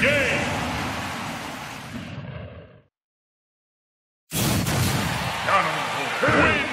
Game. Down. Win.